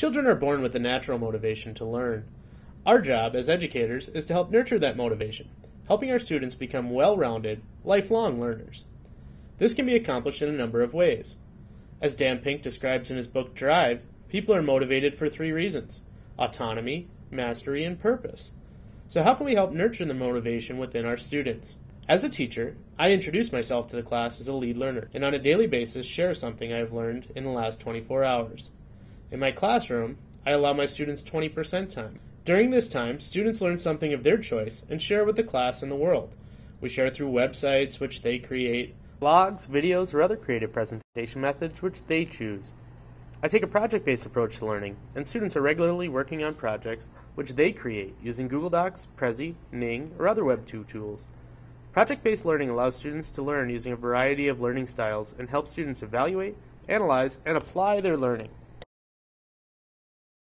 Children are born with a natural motivation to learn. Our job as educators is to help nurture that motivation, helping our students become well rounded, lifelong learners. This can be accomplished in a number of ways. As Dan Pink describes in his book Drive, people are motivated for three reasons autonomy, mastery, and purpose. So, how can we help nurture the motivation within our students? As a teacher, I introduce myself to the class as a lead learner and on a daily basis share something I have learned in the last 24 hours. In my classroom, I allow my students 20% time. During this time, students learn something of their choice and share with the class and the world. We share through websites which they create, blogs, videos, or other creative presentation methods which they choose. I take a project based approach to learning, and students are regularly working on projects which they create using Google Docs, Prezi, Ning, or other Web2 tools. Project based learning allows students to learn using a variety of learning styles and helps students evaluate, analyze, and apply their learning.